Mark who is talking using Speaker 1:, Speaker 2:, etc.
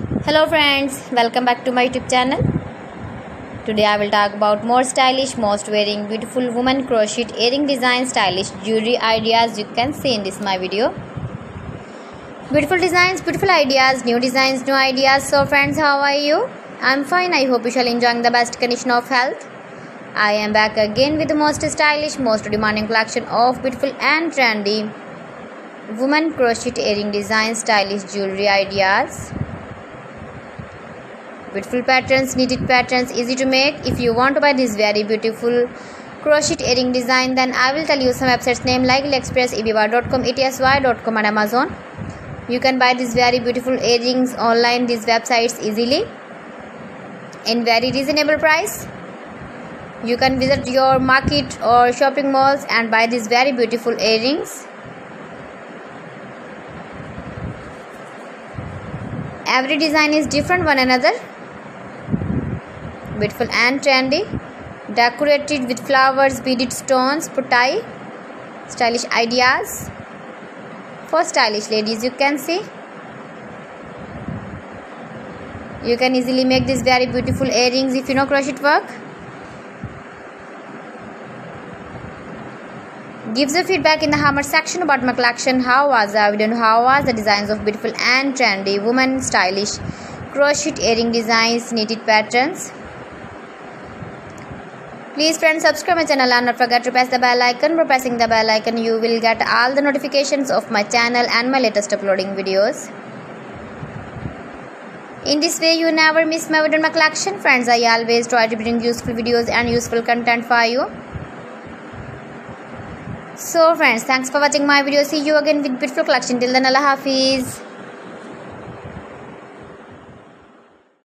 Speaker 1: hello friends. Welcome back to my youtube channel. Today i will talk about more stylish most wearing beautiful woman crochet earring design stylish jewelry ideas you can see in this my video. Beautiful designs beautiful ideas new designs new ideas. So friends how are you? I'm fine. I hope you shall enjoying the best condition of health. I am back again with the most stylish most demanding collection of beautiful and trendy woman crochet earring design stylish jewelry ideas beautiful patterns knitted patterns easy to make. If you want to buy this very beautiful crochet earring design then i will tell you some websites name like aliexpress eBay.com etsy.com and amazon. You can buy these very beautiful earrings online these websites easily in very reasonable price. You can visit your market or shopping malls and buy these very beautiful earrings. Every design is different one another beautiful and trendy. Decorated with flowers beaded stones putai. Stylish ideas. For stylish ladies you can see. You can easily make these very beautiful earrings if you know crochet work. Gives the feedback in the hammer section about my collection how was the video how was the designs of beautiful and trendy woman stylish crochet earring designs knitted patterns Please friends subscribe my channel and not forget to press the bell icon. By pressing the bell icon you will get all the notifications of my channel and my latest uploading videos. In this way you never miss my video my collection. Friends I always try to bring useful videos and useful content for you. So friends thanks for watching my video. See you again with beautiful collection. Till then Allah Hafiz.